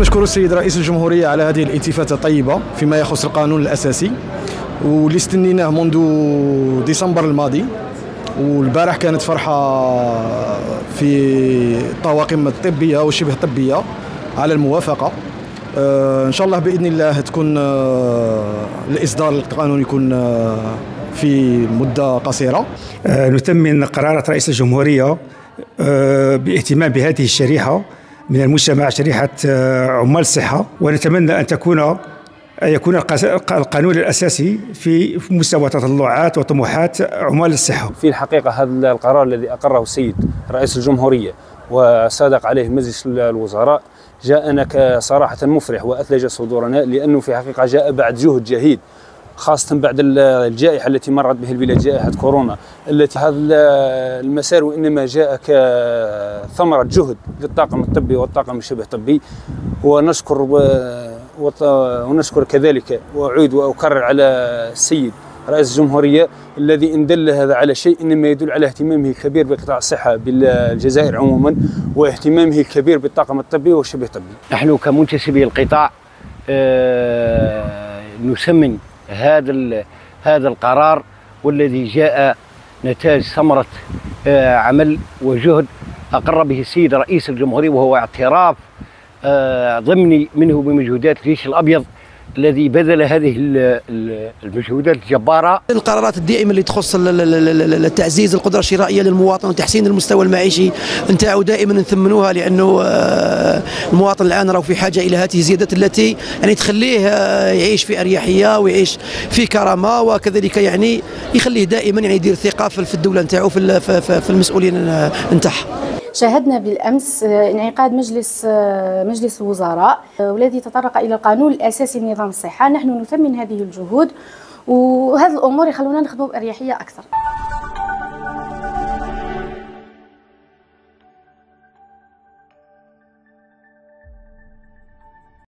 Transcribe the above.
نشكر السيد رئيس الجمهورية على هذه الالتفاتة الطيبة فيما يخص القانون الأساسي. واللي استنيناه منذ ديسمبر الماضي والبارح كانت فرحة في الطواقم الطبية وشبه الطبية على الموافقة. آه، إن شاء الله بإذن الله تكون آه، الاصدار القانون يكون آه، في مدة قصيرة. نثمن قرارات رئيس الجمهورية بإهتمام بهذه الشريحة. من المجتمع شريحة عمال الصحه ونتمنى أن تكون يكون القانون الأساسي في مستوى تطلعات وطموحات عمال الصحة. في الحقيقة هذا القرار الذي أقره السيد رئيس الجمهورية وصادق عليه مجلس الوزراء جاءنا صراحة مفرح وأثلج صدورنا لأنه في حقيقة جاء بعد جهد جهيد خاصة بعد الجائحة التي مرت به البلاد جائحة كورونا التي هذا المسار وإنما جاء كثمرة جهد للطاقم الطبي والطاقم الشبه الطبي ونشكر ونشكر كذلك وأعيد وأكرر على السيد رئيس الجمهورية الذي إن دل هذا على شيء إنما يدل على اهتمامه الكبير بقطاع الصحة بالجزائر عموما واهتمامه الكبير بالطاقم الطبي والشبه الطبي نحن كمنتسبي القطاع آه نسمن هذا هذا القرار والذي جاء نتاج ثمرة آه عمل وجهد أقر به السيد رئيس الجمهورية وهو اعتراف آه ضمني منه بمجهودات الجيش الأبيض الذي بذل هذه المجهودات الجبارة. القرارات الدائمة اللي تخص تعزيز القدرة الشرائية للمواطن وتحسين المستوى المعيشي نتاعو دائما نثمنوها لأنه آه، المواطن الآن راه في حاجة إلى هذه الزيادات التي يعني تخليه آه، يعيش في أريحية ويعيش في كرامة وكذلك يعني يخليه دائما يعني يدير ثقة في الدولة نتاعو في المسؤولين نتاعها شاهدنا بالأمس آه، انعقاد مجلس آه، مجلس الوزراء آه، والذي تطرق إلى القانون الأساسي لنظام الصحة. نحن نثمن هذه الجهود وهذه الأمور يخلونا نخدموا بأريحية أكثر.